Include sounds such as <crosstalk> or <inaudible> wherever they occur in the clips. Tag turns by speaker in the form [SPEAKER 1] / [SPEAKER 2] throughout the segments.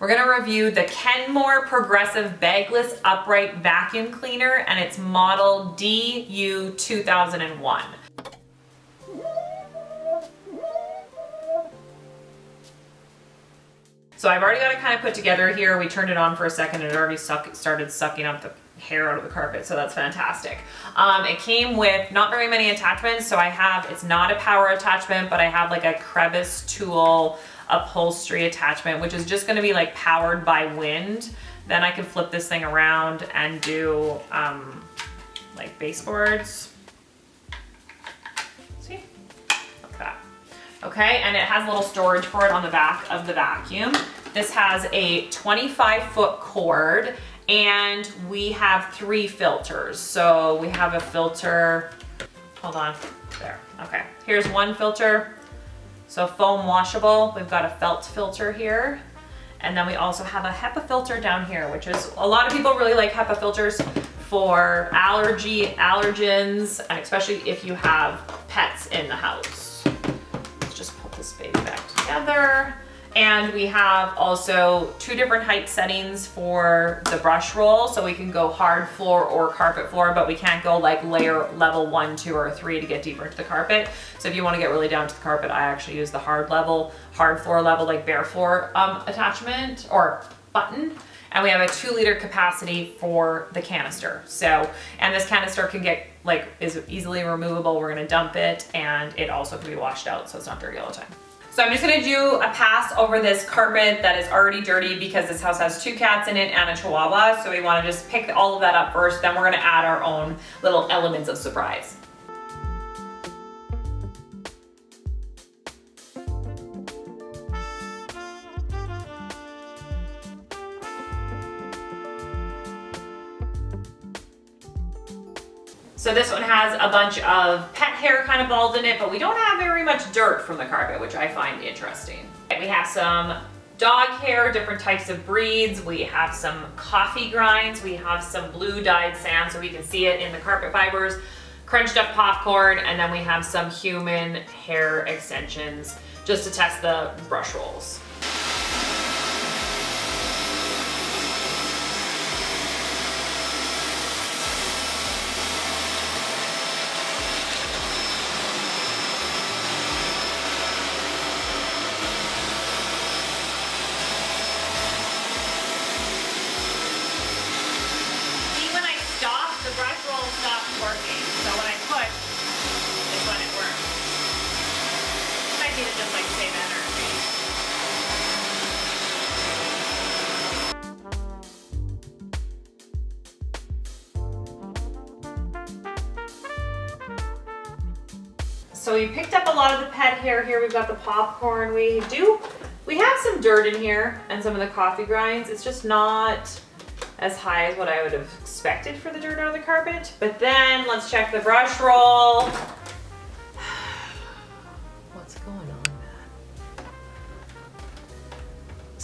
[SPEAKER 1] We're gonna review the Kenmore Progressive Bagless Upright Vacuum Cleaner and its model DU2001. So I've already got it kind of put together here. We turned it on for a second and it already suck, started sucking up the hair out of the carpet, so that's fantastic. Um, it came with not very many attachments, so I have, it's not a power attachment, but I have like a crevice tool upholstery attachment, which is just gonna be like powered by wind. Then I can flip this thing around and do um, like baseboards. See, like that. Okay, and it has a little storage for it on the back of the vacuum. This has a 25 foot cord and we have three filters. So we have a filter, hold on, there, okay. Here's one filter, so foam washable. We've got a felt filter here. And then we also have a HEPA filter down here, which is, a lot of people really like HEPA filters for allergy, allergens, and especially if you have pets in the house. Let's just put this baby back together. And we have also two different height settings for the brush roll. So we can go hard floor or carpet floor, but we can't go like layer level one, two, or three to get deeper into the carpet. So if you wanna get really down to the carpet, I actually use the hard level, hard floor level, like bare floor um, attachment or button and we have a two liter capacity for the canister. So, and this canister can get like, is easily removable. We're gonna dump it and it also can be washed out so it's not dirty all the time. So I'm just gonna do a pass over this carpet that is already dirty because this house has two cats in it and a chihuahua. So we wanna just pick all of that up first, then we're gonna add our own little elements of surprise. So this one has a bunch of pet hair kind of balls in it, but we don't have very much dirt from the carpet, which I find interesting. We have some dog hair, different types of breeds. We have some coffee grinds. We have some blue dyed sand so we can see it in the carpet fibers, crunched up popcorn, and then we have some human hair extensions just to test the brush rolls. So we picked up a lot of the pet hair here. We've got the popcorn. We do, we have some dirt in here and some of the coffee grinds. It's just not as high as what I would have expected for the dirt on the carpet. But then let's check the brush roll.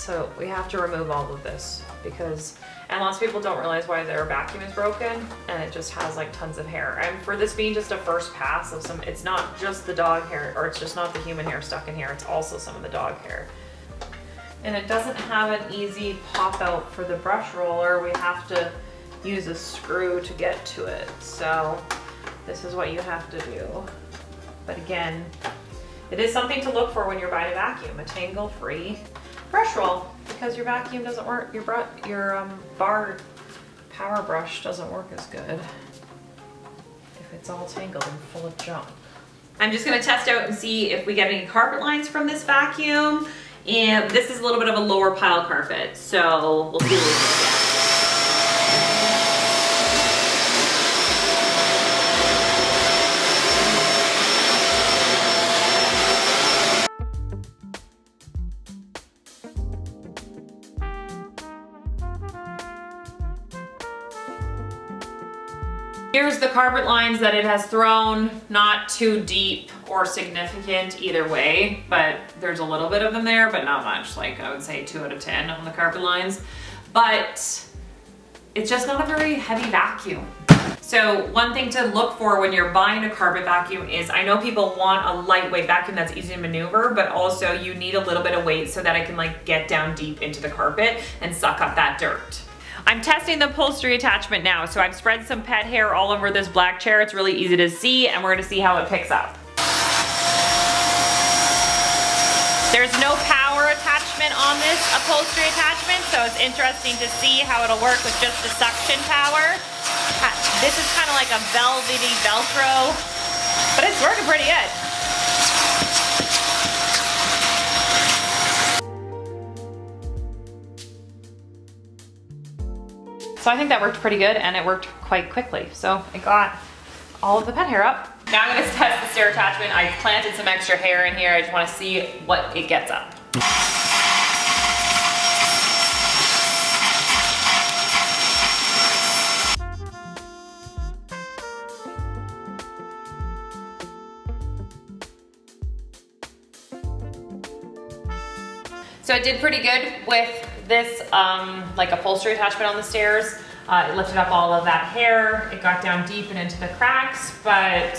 [SPEAKER 1] So we have to remove all of this because and lots of people don't realize why their vacuum is broken and it just has like tons of hair. And for this being just a first pass of some, it's not just the dog hair or it's just not the human hair stuck in here. It's also some of the dog hair. And it doesn't have an easy pop out for the brush roller. We have to use a screw to get to it. So this is what you have to do. But again, it is something to look for when you're buying a vacuum, a tangle-free brush roll because your vacuum doesn't work, your, your um, bar power brush doesn't work as good if it's all tangled and full of junk. I'm just gonna test out and see if we get any carpet lines from this vacuum. And this is a little bit of a lower pile carpet, so we'll see Here's the carpet lines that it has thrown, not too deep or significant either way, but there's a little bit of them there, but not much. Like I would say two out of 10 on the carpet lines. But it's just not a very heavy vacuum. So one thing to look for when you're buying a carpet vacuum is, I know people want a lightweight vacuum that's easy to maneuver, but also you need a little bit of weight so that it can like get down deep into the carpet and suck up that dirt. I'm testing the upholstery attachment now, so I've spread some pet hair all over this black chair. It's really easy to see, and we're gonna see how it picks up. There's no power attachment on this upholstery attachment, so it's interesting to see how it'll work with just the suction power. This is kind of like a velvety Velcro, but it's working pretty good. So I think that worked pretty good and it worked quite quickly. So I got all of the pet hair up. Now I'm gonna <laughs> test the stair attachment. I planted some extra hair in here. I just wanna see what it gets up. So it did pretty good with this um, like upholstery attachment on the stairs. Uh, it lifted up all of that hair. It got down deep and into the cracks, but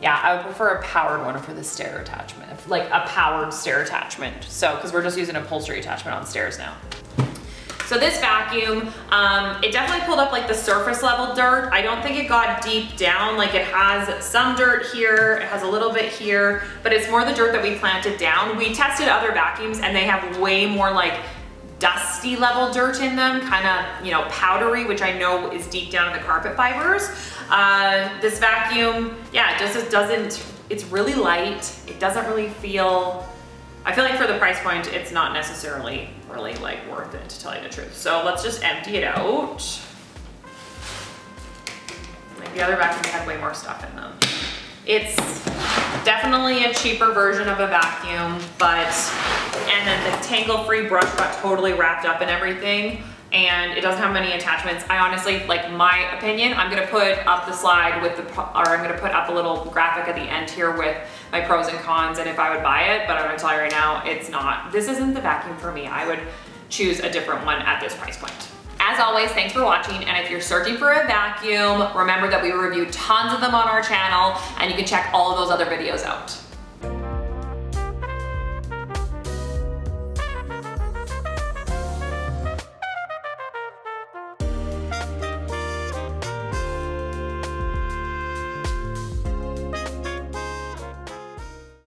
[SPEAKER 1] yeah, I would prefer a powered one for the stair attachment, like a powered stair attachment. So, cause we're just using upholstery attachment on stairs now. So this vacuum, um, it definitely pulled up like the surface level dirt. I don't think it got deep down, like it has some dirt here, it has a little bit here, but it's more the dirt that we planted down. We tested other vacuums and they have way more like dusty level dirt in them, kind of, you know, powdery, which I know is deep down in the carpet fibers. Uh, this vacuum, yeah, it just doesn't, it's really light. It doesn't really feel I feel like for the price point, it's not necessarily really like worth it to tell you the truth. So let's just empty it out. Like the other vacuums had way more stuff in them. It's definitely a cheaper version of a vacuum, but, and then the tangle-free brush got totally wrapped up in everything and it doesn't have many attachments. I honestly, like my opinion, I'm gonna put up the slide with the, or I'm gonna put up a little graphic at the end here with my pros and cons and if I would buy it, but I'm gonna tell you right now, it's not, this isn't the vacuum for me. I would choose a different one at this price point. As always, thanks for watching. And if you're searching for a vacuum, remember that we review tons of them on our channel and you can check all of those other videos out.